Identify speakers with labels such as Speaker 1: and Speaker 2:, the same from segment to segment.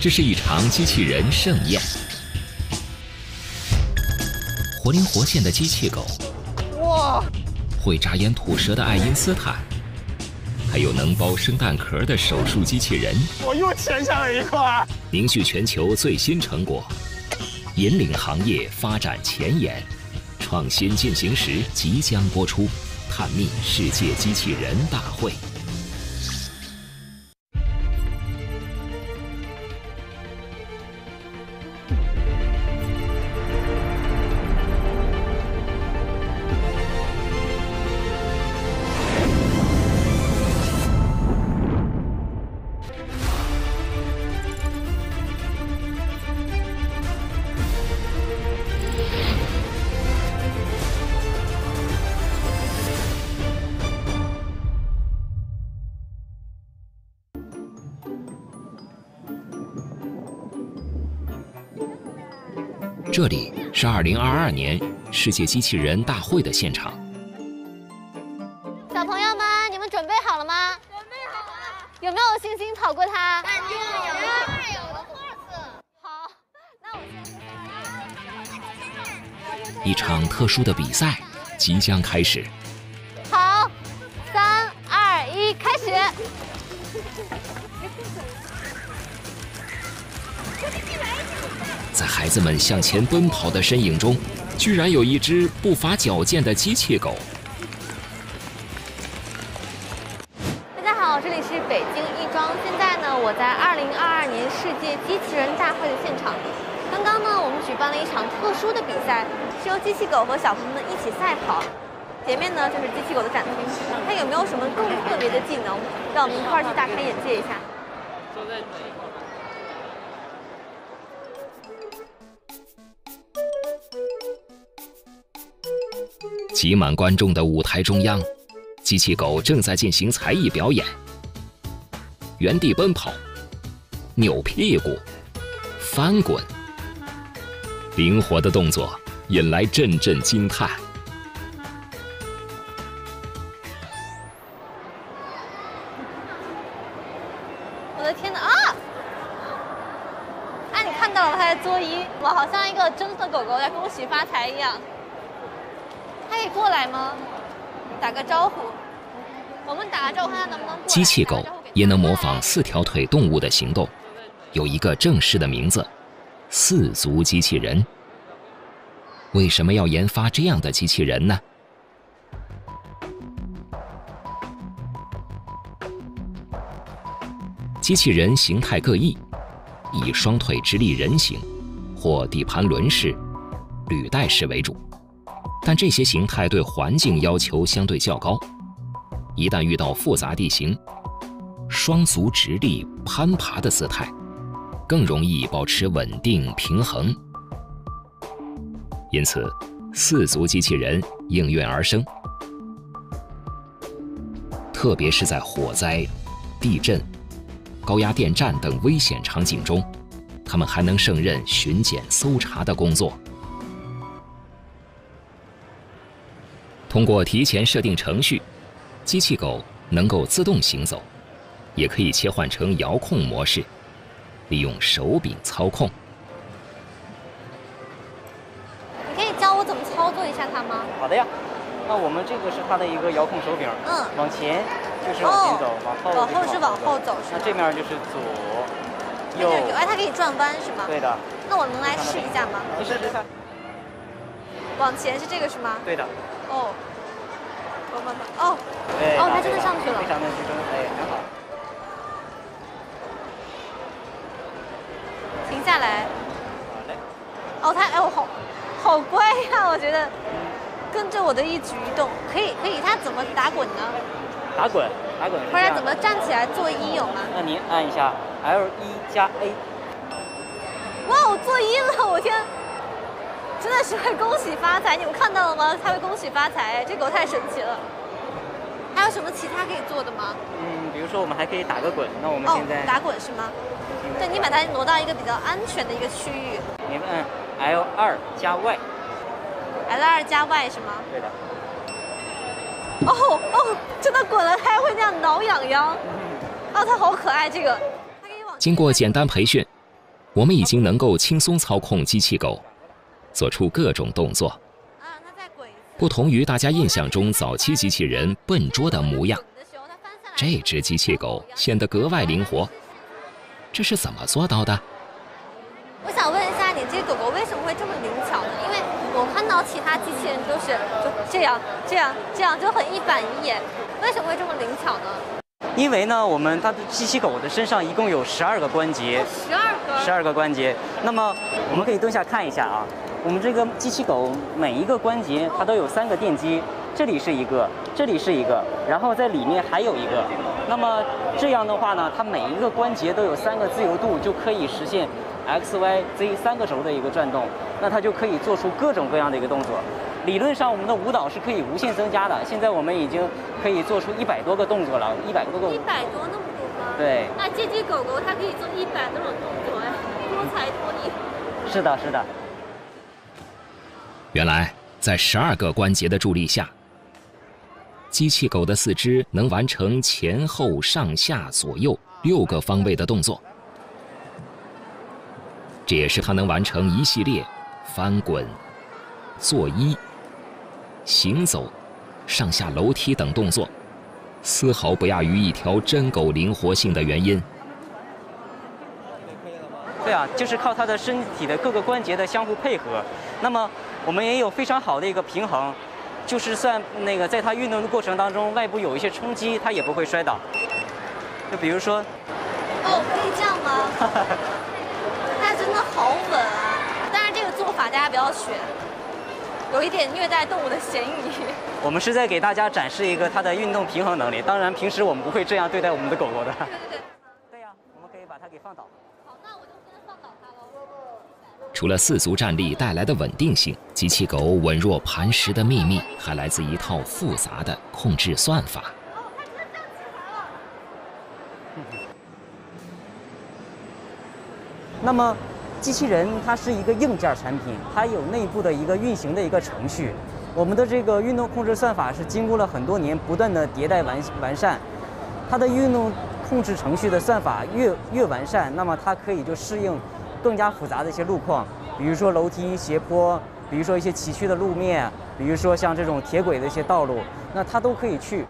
Speaker 1: 这是一场机器人盛宴，活灵活现的机器狗，哇！会眨眼吐舌的爱因斯坦，还有能包生蛋壳的手术机器人。
Speaker 2: 我又欠下了一块。
Speaker 1: 凝聚全球最新成果，引领行业发展前沿，创新进行时即将播出，探秘世界机器人大会。这里是2022年世界机器人大会的现场。
Speaker 3: 小朋友们，你们准备好了吗？准备好了。有没有信心跑过它？
Speaker 4: 肯定有。
Speaker 3: 太有了，好，那我
Speaker 1: 先。一场特殊的比赛即将开始。孩子们向前奔跑的身影中，居然有一只步伐矫健的机器狗。
Speaker 3: 大家好，这里是北京亦庄。现在呢，我在2022年世界机器人大会的现场。刚刚呢，我们举办了一场特殊的比赛，是由机器狗和小朋友们一起赛跑。前面呢就是机器狗的展厅，它有没有什么更特别的技能？让我们一块儿去大开眼界一下。
Speaker 1: 挤满观众的舞台中央，机器狗正在进行才艺表演：原地奔跑、扭屁股、翻滚，灵活的动作引来阵阵惊叹。机器狗也能模仿四条腿动物的行动，有一个正式的名字——四足机器人。为什么要研发这样的机器人呢？机器人形态各异，以双腿直立人形，或底盘轮式、履带式为主。但这些形态对环境要求相对较高，一旦遇到复杂地形，双足直立攀爬的姿态，更容易保持稳定平衡。因此，四足机器人应运而生。特别是在火灾、地震、高压电站等危险场景中，它们还能胜任巡检搜查的工作。通过提前设定程序，机器狗能够自动行走，也可以切换成遥控模式，利用手柄操控。
Speaker 3: 你可以教我怎么操作一下它吗？
Speaker 2: 好的呀。那我们这个是它的一个遥控手柄，嗯，往前就是往前走，往后
Speaker 3: 往后是往后走，
Speaker 2: 那这面就是左右，
Speaker 3: 哎，它可以转弯是吗？
Speaker 2: 对的。
Speaker 3: 那我能来试一下吗？
Speaker 2: 你试试看。
Speaker 3: 往前是这个是吗？
Speaker 2: 对的。哦，
Speaker 3: 哦，哦，他真的上去了，
Speaker 2: 非常的集中，哎，很好。
Speaker 3: 停下来。
Speaker 2: 好嘞。
Speaker 3: 哦，他哎，我好，好乖呀，我觉得，跟着我的一举一动，可以可以，他怎么打滚呢？
Speaker 2: 打滚，打滚。
Speaker 3: 或者怎么站起来做一有吗？
Speaker 2: 那您按一下 L 一加 A。
Speaker 3: 哇，我做一了，我天！真的是会恭喜发财，你们看到了吗？它会恭喜发财，这狗太神奇了。还有什么其他可以做的吗？
Speaker 2: 嗯，比如说我们还可以打个滚。那我们现在
Speaker 3: 打滚是吗？对，你把它挪到一个比较安全的一个区域。
Speaker 2: 你们按 L 二加 Y。，L
Speaker 3: 二加 Y 是吗？
Speaker 2: 对的。
Speaker 3: 哦哦，真的滚了，它还会那样挠痒痒。哦，它好可爱，这个。
Speaker 1: 经过简单培训，我们已经能够轻松操控机器狗，做出各种动作。不同于大家印象中早期机器人笨拙的模样，这只机器狗显得格外灵活。这是怎么做到的？
Speaker 3: 我想问一下，你这狗狗为什么会这么灵巧呢？因为我看到其他机器人都是就这样、这样、这样，就很一板一眼。为什么会这么灵巧呢？
Speaker 2: 因为呢，我们它的机器狗的身上一共有十二个关节，
Speaker 3: 十二个，
Speaker 2: 十二个关节。那么我们可以蹲下看一下啊，我们这个机器狗每一个关节它都有三个电机，这里是一个，这里是一个，然后在里面还有一个。那么这样的话呢，它每一个关节都有三个自由度，就可以实现 x、y、z 三个轴的一个转动。那它就可以做出各种各样的一个动作。理论上，我们的舞蹈是可以无限增加的。现在我们已经可以做出一百多个动作了，一百多个。
Speaker 3: 一百多那么多吗？
Speaker 2: 对。
Speaker 3: 那这只狗狗它可以做一百多种动作，哎，多才多艺。
Speaker 2: 是的，是的。
Speaker 1: 原来，在十二个关节的助力下。机器狗的四肢能完成前后上下左右六个方位的动作，这也是它能完成一系列翻滚、作揖、行走、上下楼梯等动作，丝毫不亚于一条真狗灵活性的原因。
Speaker 2: 对啊，就是靠它的身体的各个关节的相互配合。那么，我们也有非常好的一个平衡。就是算那个，在它运动的过程当中，外部有一些冲击，它也不会摔倒。就比如说，
Speaker 3: 哦，可以这样吗？它真的好稳啊！但是，这个做法大家不要学，有一点虐待动物的嫌疑。
Speaker 2: 我们是在给大家展示一个它的运动平衡能力。当然，平时我们不会这样对待我们的狗狗的。
Speaker 3: 对对对。
Speaker 2: 对呀，我们可以把它给放倒。
Speaker 1: 除了四足站立带来的稳定性，机器狗稳若磐石的秘密还来自一套复杂的控制算法。
Speaker 2: 那么，机器人它是一个硬件产品，它有内部的一个运行的一个程序。我们的这个运动控制算法是经过了很多年不断的迭代完完善，它的运动控制程序的算法越越完善，那么它可以就适应。更加复杂的一些路况，比如说楼梯、斜坡，比如说一些崎岖的路面，比如说像这种铁轨的一些道路，那它都可以去。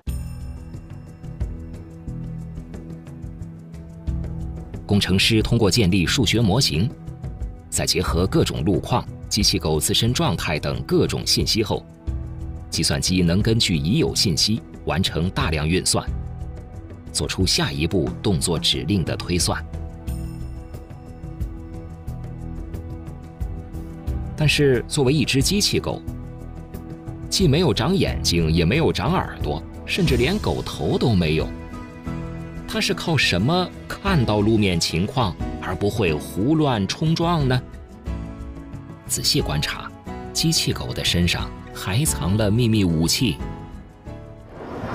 Speaker 1: 工程师通过建立数学模型，再结合各种路况、机器狗自身状态等各种信息后，计算机能根据已有信息完成大量运算，做出下一步动作指令的推算。但是，作为一只机器狗，既没有长眼睛，也没有长耳朵，甚至连狗头都没有。它是靠什么看到路面情况而不会胡乱冲撞呢？仔细观察，机器狗的身上还藏了秘密武器。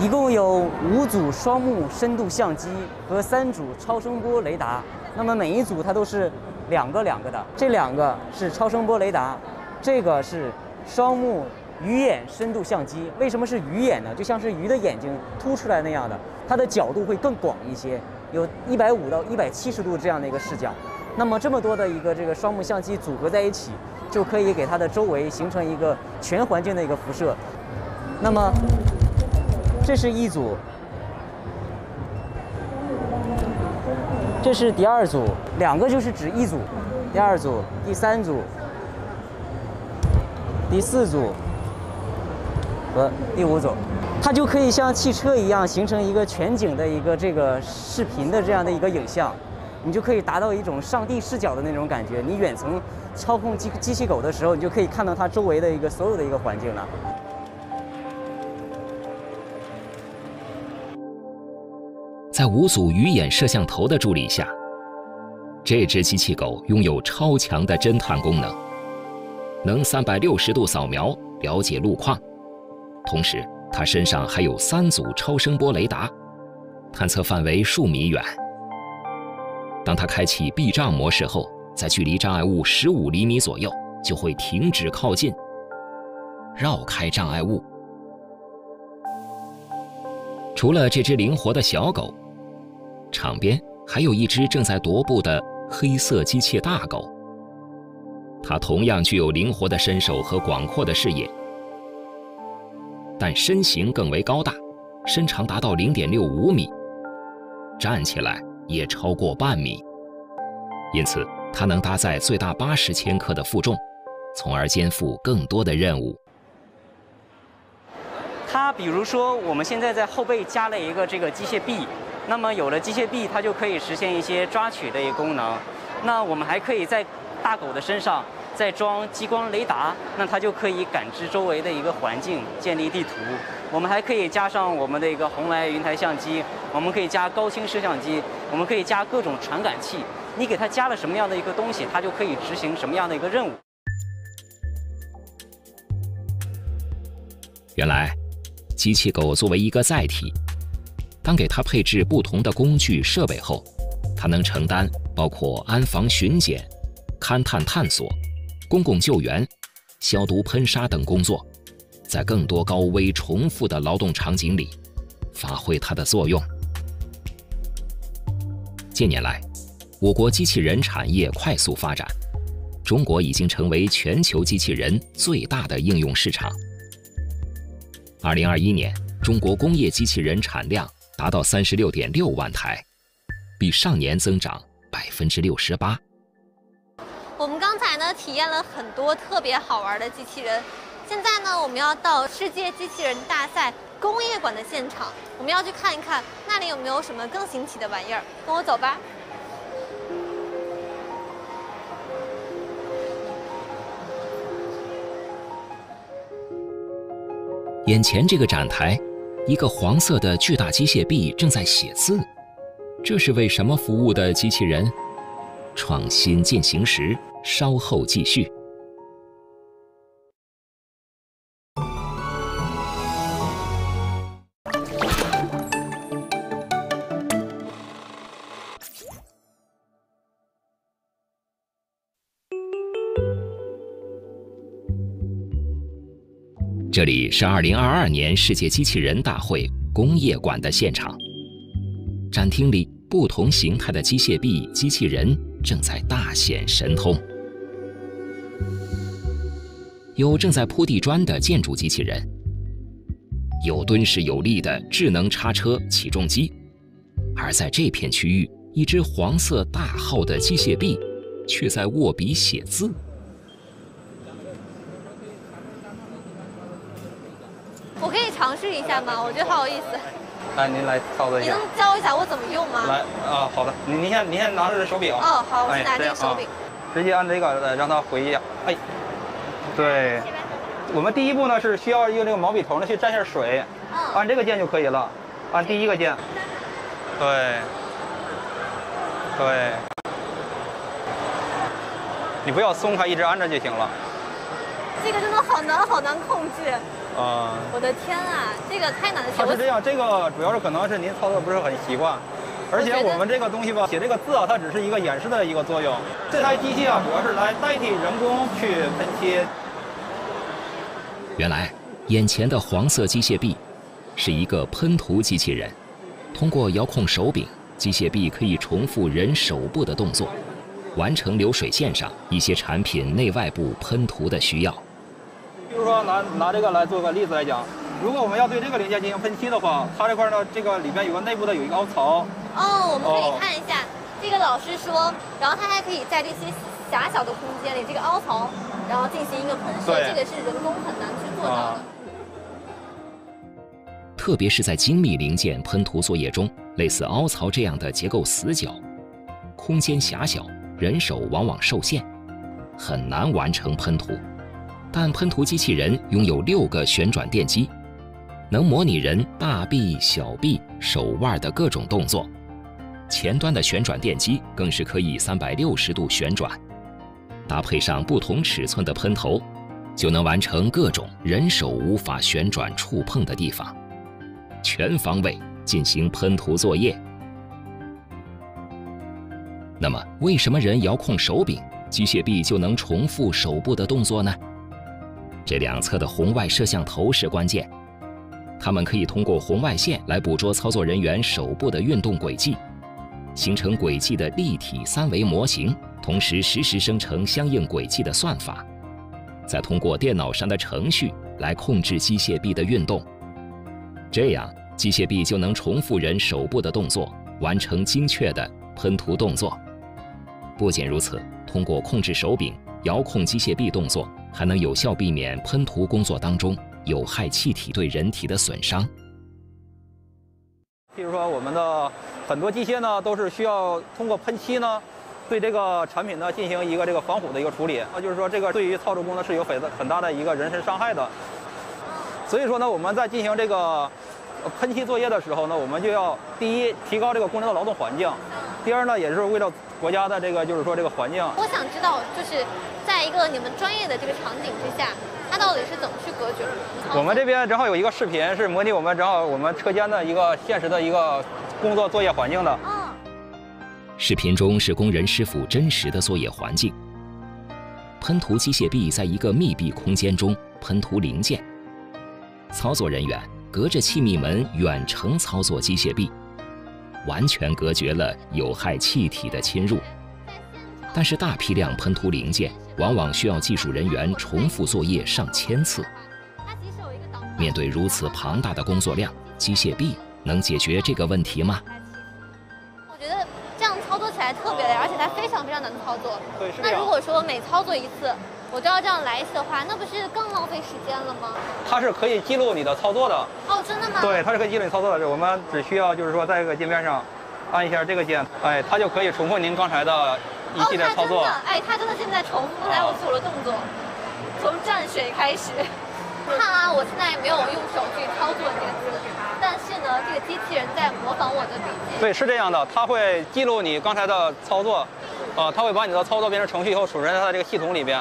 Speaker 2: 一共有五组双目深度相机和三组超声波雷达，那么每一组它都是。两个两个的，这两个是超声波雷达，这个是双目鱼眼深度相机。为什么是鱼眼呢？就像是鱼的眼睛凸出来那样的，它的角度会更广一些，有一百五到一百七十度这样的一个视角。那么这么多的一个这个双目相机组合在一起，就可以给它的周围形成一个全环境的一个辐射。那么这是一组。这是第二组，两个就是指一组，第二组、第三组、第四组和第五组，它就可以像汽车一样形成一个全景的一个这个视频的这样的一个影像，你就可以达到一种上帝视角的那种感觉。你远程操控机机器狗的时候，你就可以看到它周围的一个所有的一个环境了。
Speaker 1: 在五组鱼眼摄像头的助力下，这只机器狗拥有超强的侦探功能，能三百六十度扫描了解路况。同时，它身上还有三组超声波雷达，探测范围数米远。当它开启避障模式后，在距离障碍物十五厘米左右就会停止靠近。绕开障碍物。除了这只灵活的小狗，场边还有一只正在踱步的黑色机械大狗。它同样具有灵活的身手和广阔的视野，但身形更为高大，身长达到零点六五米，站起来也超过半米。因此，它能搭载最大八十千克的负重，从而肩负更多的任务。
Speaker 2: 它比如说，我们现在在后背加了一个这个机械臂，那么有了机械臂，它就可以实现一些抓取的一个功能。那我们还可以在大狗的身上再装激光雷达，那它就可以感知周围的一个环境，建立地图。我们还可以加上我们的一个红外云台相机，我们可以加高清摄像机，我们可以加各种传感器。你给它加了什么样的一个东西，它就可以执行什么样的一个任务。
Speaker 1: 原来。机器狗作为一个载体，当给它配置不同的工具设备后，它能承担包括安防巡检、勘探探索、公共救援、消毒喷砂等工作，在更多高危重复的劳动场景里发挥它的作用。近年来，我国机器人产业快速发展，中国已经成为全球机器人最大的应用市场。二零二一年，中国工业机器人产量达到三十六点六万台，比上年增长百分之六十八。
Speaker 3: 我们刚才呢体验了很多特别好玩的机器人，现在呢我们要到世界机器人大赛工业馆的现场，我们要去看一看那里有没有什么更新奇的玩意儿，跟我走吧。
Speaker 1: 眼前这个展台，一个黄色的巨大机械臂正在写字，这是为什么服务的机器人？创新进行时，稍后继续。这里是2022年世界机器人大会工业馆的现场。展厅里，不同形态的机械臂机器人正在大显神通。有正在铺地砖的建筑机器人，有敦实有力的智能叉车起重机，而在这片区域，一只黄色大号的机械臂却在握笔写字。
Speaker 3: 尝试一下吗？我觉得好有意思。
Speaker 4: 来，您来操作一下。
Speaker 3: 你能教一下我怎么用吗？
Speaker 4: 来啊，好的。您您先您先拿着手柄。
Speaker 3: 哦，好，我先拿这个手柄。
Speaker 4: 直接按这个呃，让它回一下。哎，对。我们第一步呢是需要用这个毛笔头呢去蘸下水。嗯。按这个键就可以了。按第一个键。对。对。你不要松开，一直按着就行了。
Speaker 3: 这个真的好难，好难控制。啊！我的天啊，这个太难了。
Speaker 4: 它是这样，这个主要是可能是您操作不是很习惯，而且我们这个东西吧，写这个字啊，它只是一个演示的一个作用。这台机器啊，主要是来代替人工去喷漆。
Speaker 1: 原来，眼前的黄色机械臂是一个喷涂机器人，通过遥控手柄，机械臂可以重复人手部的动作，完成流水线上一些产品内外部喷涂的需要。
Speaker 4: 拿拿这个来做个例子来讲，如果我们要对这个零件进行喷漆的话，它这块呢，这个里边有个内部的有一个凹槽。
Speaker 3: 哦，我们可以看一下，这个老师说，然后它还可以在这些狭小的空间里，这个凹槽，然后进行一个喷射，这个是人工很难去做到的。
Speaker 1: 特别是在精密零件喷涂作业中，类似凹槽这样的结构死角，空间狭小，人手往往受限，很难完成喷涂。但喷涂机器人拥有六个旋转电机，能模拟人大臂、小臂、手腕的各种动作。前端的旋转电机更是可以三百六十度旋转，搭配上不同尺寸的喷头，就能完成各种人手无法旋转触碰的地方，全方位进行喷涂作业。那么，为什么人遥控手柄，机械臂就能重复手部的动作呢？这两侧的红外摄像头是关键，它们可以通过红外线来捕捉操作人员手部的运动轨迹，形成轨迹的立体三维模型，同时实时生成相应轨迹的算法，再通过电脑上的程序来控制机械臂的运动。这样，机械臂就能重复人手部的动作，完成精确的喷涂动作。不仅如此，通过控制手柄。遥控机械臂动作还能有效避免喷涂工作当中有害气体对人体的损伤。
Speaker 4: 比如说，我们的很多机械呢，都是需要通过喷漆呢，对这个产品呢进行一个这个防腐的一个处理。那，就是说，这个对于操作工呢是有很很大的一个人身伤害的。所以说呢，我们在进行这个喷漆作业的时候呢，我们就要第一提高这个工人的劳动环境，第二呢，也是为了国家的这个就是说这个环境。
Speaker 3: 我想知道，就是。在一个你们专业的这个场景之下，它到底是怎么去隔绝？
Speaker 4: 我们这边正好有一个视频，是模拟我们正好我们车间的一个现实的一个工作作业环境的。嗯。
Speaker 1: 视频中是工人师傅真实的作业环境。喷涂机械臂在一个密闭空间中喷涂零件，操作人员隔着气密门远程操作机械臂，完全隔绝了有害气体的侵入。但是大批量喷涂零件。往往需要技术人员重复作业上千次。面对如此庞大的工作量，机械臂能解决这个问题吗？
Speaker 3: 我觉得这样操作起来特别累，而且它非常非常难操作。
Speaker 4: 对，
Speaker 3: 那如果说每操作一次，我都要这样来一次的话，那不是更浪费时间了吗？
Speaker 4: 它是可以记录你的操作的。
Speaker 3: 哦，真的吗？
Speaker 4: 对，它是可以记录你操作的。我们只需要就是说在这个界面上按一下这个键，哎，它就可以重复您刚才的。一系列操作，
Speaker 3: 哎，它真的现在重复来我做了动作，从蘸水开始。看啊，我现在没有用手去操作这个字，但是呢，这个机器人在模仿我的笔记。
Speaker 4: 对，是这样的，它会记录你刚才的操作，啊，它会把你的操作变成程序以后储存在它的这个系统里边。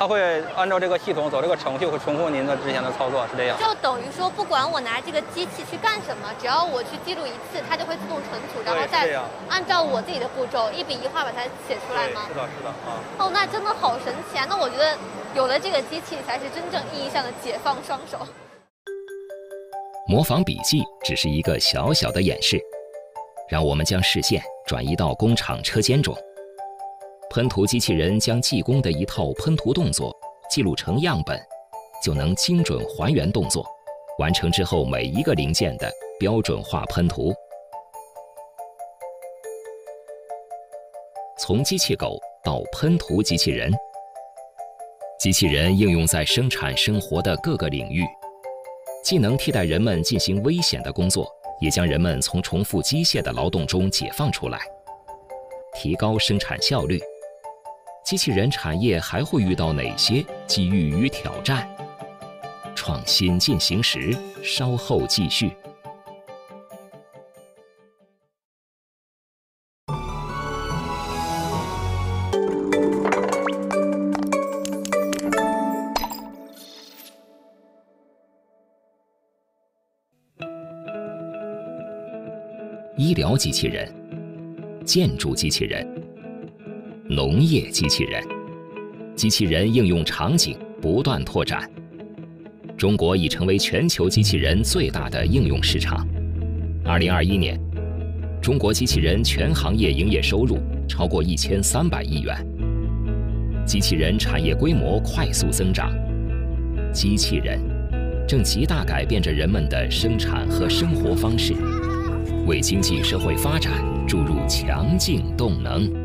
Speaker 4: 它会按照这个系统走这个程序，会重复您的之前的操作，是这样。
Speaker 3: 就等于说，不管我拿这个机器去干什么，只要我去记录一次，它就会自动存储，然后再按照我自己的步骤一笔一画把它写出来吗？
Speaker 4: 是的，是的啊。
Speaker 3: 哦，那真的好神奇啊！那我觉得有了这个机器，才是真正意义上的解放双手。
Speaker 1: 模仿笔记只是一个小小的演示，让我们将视线转移到工厂车间中。喷涂机器人将技工的一套喷涂动作记录成样本，就能精准还原动作，完成之后每一个零件的标准化喷涂。从机器狗到喷涂机器人，机器人应用在生产生活的各个领域，既能替代人们进行危险的工作，也将人们从重复机械的劳动中解放出来，提高生产效率。机器人产业还会遇到哪些机遇与挑战？创新进行时，稍后继续。医疗机器人，建筑机器人。农业机器人，机器人应用场景不断拓展。中国已成为全球机器人最大的应用市场。二零二一年，中国机器人全行业营业收入超过一千三百亿元。机器人产业规模快速增长，机器人正极大改变着人们的生产和生活方式，为经济社会发展注入强劲动能。